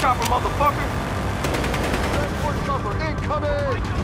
chopper, motherfucker! Transport chopper incoming!